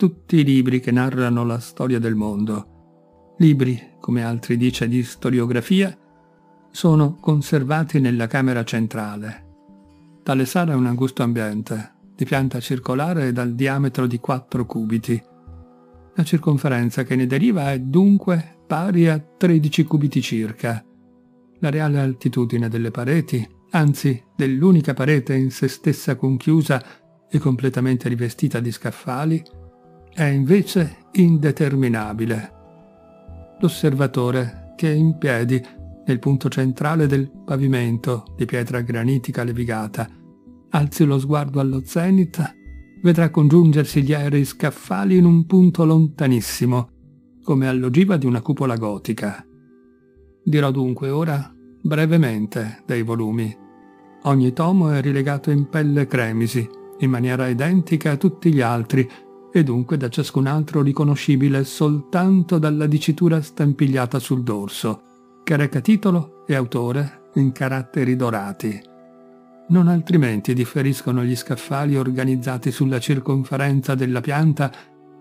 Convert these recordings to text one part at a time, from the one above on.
tutti i libri che narrano la storia del mondo. Libri, come altri dice di storiografia, sono conservati nella camera centrale. Tale sala è un angusto ambiente, di pianta circolare e dal diametro di 4 cubiti. La circonferenza che ne deriva è dunque pari a 13 cubiti circa. La reale altitudine delle pareti, anzi dell'unica parete in se stessa conchiusa e completamente rivestita di scaffali, è invece indeterminabile. L'osservatore, che è in piedi nel punto centrale del pavimento di pietra granitica levigata, alzi lo sguardo allo zenit, vedrà congiungersi gli aerei scaffali in un punto lontanissimo, come all'ogiva di una cupola gotica. Dirò dunque ora brevemente dei volumi. Ogni tomo è rilegato in pelle cremisi, in maniera identica a tutti gli altri, e dunque da ciascun altro riconoscibile soltanto dalla dicitura stampigliata sul dorso, che reca titolo e autore in caratteri dorati. Non altrimenti differiscono gli scaffali organizzati sulla circonferenza della pianta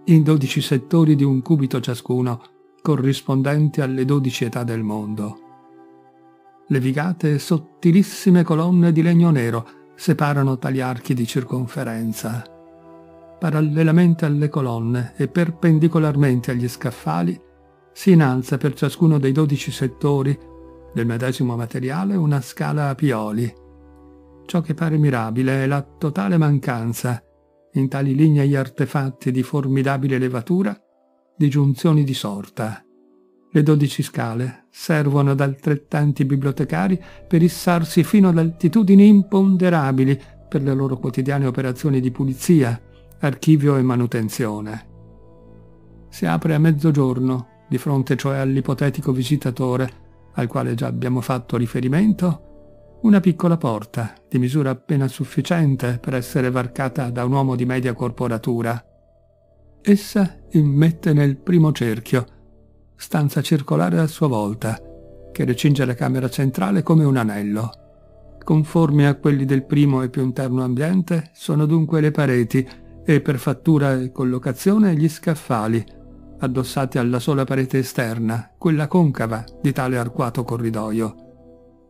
in dodici settori di un cubito ciascuno, corrispondenti alle dodici età del mondo. Levigate e sottilissime colonne di legno nero separano tali archi di circonferenza. Parallelamente alle colonne e perpendicolarmente agli scaffali si innalza per ciascuno dei dodici settori del medesimo materiale una scala a pioli. Ciò che pare mirabile è la totale mancanza, in tali lignei artefatti di formidabile levatura, di giunzioni di sorta. Le dodici scale servono ad altrettanti bibliotecari per issarsi fino ad altitudini imponderabili per le loro quotidiane operazioni di pulizia, archivio e manutenzione. Si apre a mezzogiorno, di fronte cioè all'ipotetico visitatore, al quale già abbiamo fatto riferimento, una piccola porta, di misura appena sufficiente per essere varcata da un uomo di media corporatura. Essa immette nel primo cerchio, stanza circolare a sua volta, che recinge la camera centrale come un anello. Conformi a quelli del primo e più interno ambiente sono dunque le pareti e per fattura e collocazione gli scaffali, addossati alla sola parete esterna, quella concava di tale arcuato corridoio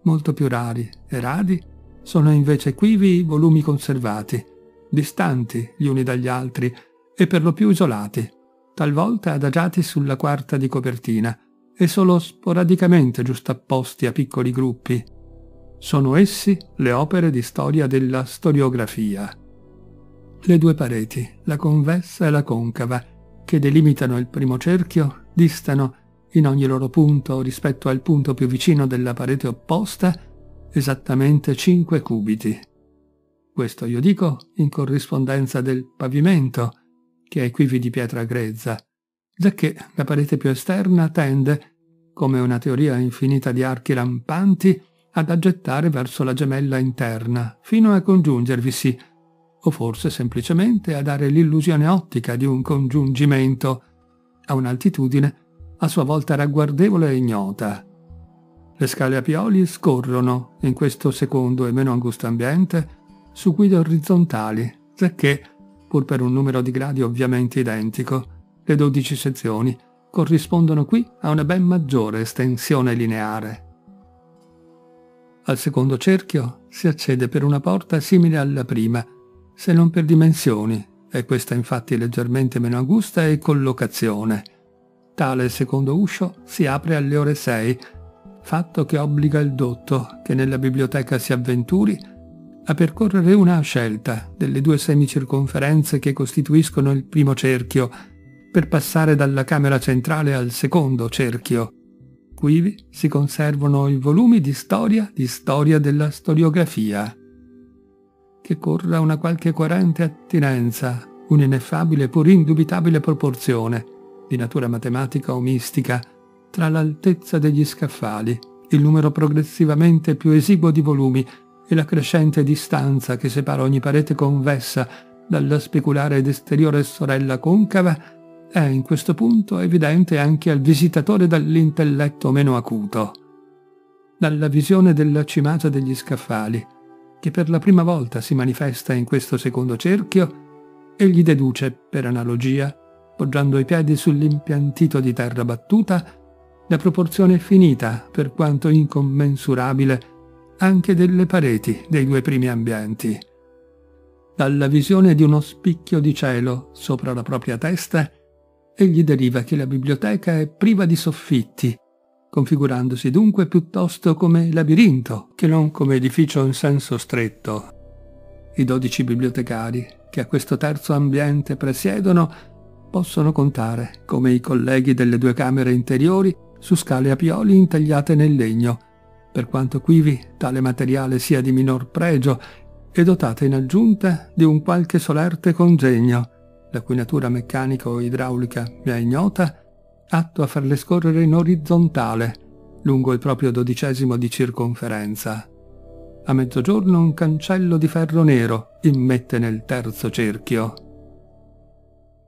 molto più rari e radi, sono invece quivi i volumi conservati, distanti gli uni dagli altri e per lo più isolati, talvolta adagiati sulla quarta di copertina e solo sporadicamente giustapposti a piccoli gruppi. Sono essi le opere di storia della storiografia. Le due pareti, la convessa e la concava, che delimitano il primo cerchio, distano in ogni loro punto rispetto al punto più vicino della parete opposta, esattamente 5 cubiti. Questo io dico in corrispondenza del pavimento, che è quivi di pietra grezza, giacché la parete più esterna tende, come una teoria infinita di archi rampanti, ad aggettare verso la gemella interna, fino a congiungervisi, o forse semplicemente a dare l'illusione ottica di un congiungimento a un'altitudine a sua volta ragguardevole e ignota. Le scale a pioli scorrono, in questo secondo e meno angusto ambiente, su guide orizzontali, giacché, pur per un numero di gradi ovviamente identico, le dodici sezioni corrispondono qui a una ben maggiore estensione lineare. Al secondo cerchio si accede per una porta simile alla prima, se non per dimensioni, e questa infatti leggermente meno angusta e collocazione. Tale secondo uscio si apre alle ore 6, fatto che obbliga il dotto che nella biblioteca si avventuri a percorrere una scelta delle due semicirconferenze che costituiscono il primo cerchio per passare dalla camera centrale al secondo cerchio. Quivi si conservano i volumi di storia di storia della storiografia. Che corra una qualche coerente attinenza, un'ineffabile pur indubitabile proporzione di natura matematica o mistica, tra l'altezza degli scaffali, il numero progressivamente più esiguo di volumi e la crescente distanza che separa ogni parete convessa dalla speculare ed esteriore sorella concava, è in questo punto evidente anche al visitatore dall'intelletto meno acuto. Dalla visione della cimata degli scaffali, che per la prima volta si manifesta in questo secondo cerchio, egli deduce, per analogia, poggiando i piedi sull'impiantito di terra battuta, la proporzione finita, per quanto incommensurabile, anche delle pareti dei due primi ambienti. Dalla visione di uno spicchio di cielo sopra la propria testa, egli deriva che la biblioteca è priva di soffitti, configurandosi dunque piuttosto come labirinto che non come edificio in senso stretto. I dodici bibliotecari che a questo terzo ambiente presiedono possono contare, come i colleghi delle due camere interiori, su scale a pioli intagliate nel legno, per quanto quivi tale materiale sia di minor pregio e dotata in aggiunta di un qualche solerte congegno, la cui natura meccanica o idraulica mi è ignota, atto a farle scorrere in orizzontale, lungo il proprio dodicesimo di circonferenza. A mezzogiorno un cancello di ferro nero immette nel terzo cerchio.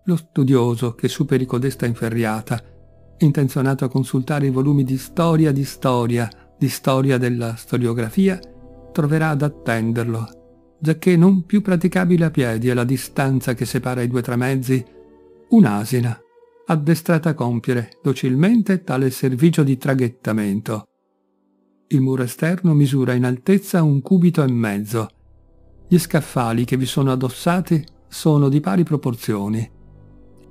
Lo studioso che superi codesta inferriata, intenzionato a consultare i volumi di storia di storia, di storia della storiografia, troverà ad attenderlo, giacché non più praticabile a piedi alla distanza che separa i due tramezzi, un'asina, addestrata a compiere docilmente tale servigio di traghettamento. Il muro esterno misura in altezza un cubito e mezzo. Gli scaffali che vi sono addossati sono di pari proporzioni.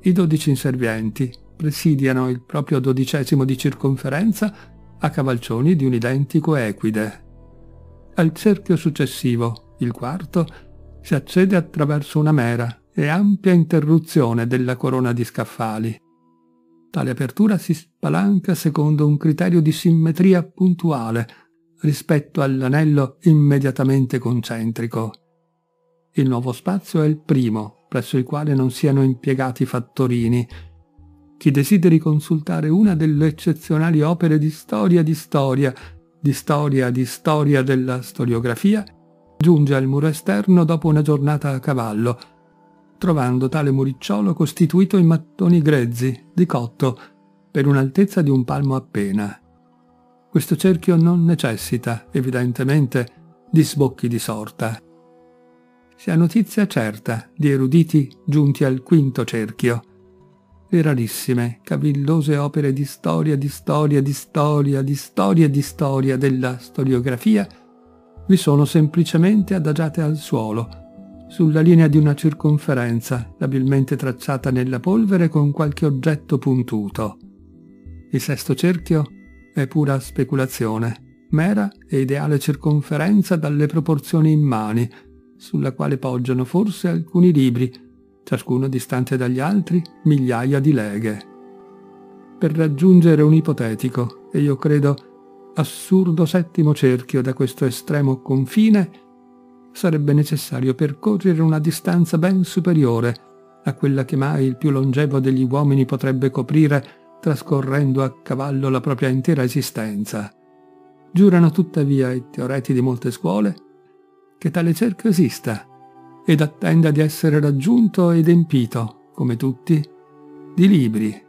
I dodici inservienti presidiano il proprio dodicesimo di circonferenza a cavalcioni di un identico equide. Al cerchio successivo, il quarto, si accede attraverso una mera e ampia interruzione della corona di scaffali. Tale apertura si spalanca secondo un criterio di simmetria puntuale rispetto all'anello immediatamente concentrico. Il nuovo spazio è il primo, presso il quale non siano impiegati fattorini. Chi desideri consultare una delle eccezionali opere di storia di storia, di storia di storia della storiografia, giunge al muro esterno dopo una giornata a cavallo, trovando tale muricciolo costituito in mattoni grezzi, di cotto, per un'altezza di un palmo appena. Questo cerchio non necessita, evidentemente, di sbocchi di sorta. Si ha notizia certa di eruditi giunti al quinto cerchio. Le rarissime, cavillose opere di storia, di storia, di storia, di storia di storia della storiografia vi sono semplicemente adagiate al suolo, sulla linea di una circonferenza abilmente tracciata nella polvere con qualche oggetto puntuto. Il sesto cerchio è pura speculazione, mera e ideale circonferenza dalle proporzioni immani, sulla quale poggiano forse alcuni libri, ciascuno distante dagli altri migliaia di leghe. Per raggiungere un ipotetico, e io credo assurdo settimo cerchio da questo estremo confine, sarebbe necessario percorrere una distanza ben superiore a quella che mai il più longevo degli uomini potrebbe coprire trascorrendo a cavallo la propria intera esistenza. Giurano tuttavia i teoreti di molte scuole che tale cerchio esista ed attenda di essere raggiunto ed empito, come tutti, di libri